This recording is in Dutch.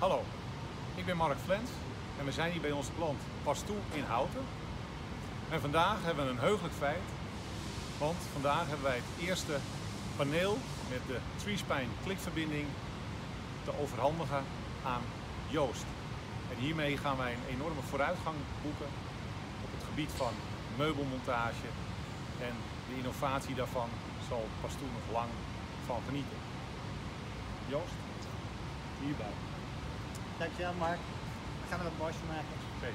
Hallo, ik ben Mark Flens en we zijn hier bij onze klant Pastoe in Houten. En vandaag hebben we een heugelijk feit, want vandaag hebben wij het eerste paneel met de TreeSpine klikverbinding te overhandigen aan Joost. En hiermee gaan wij een enorme vooruitgang boeken op het gebied van meubelmontage en de innovatie daarvan zal Pastoe nog lang van genieten. Joost, hierbij. Dankjewel Mark. We gaan er wat moois van maken. Oké.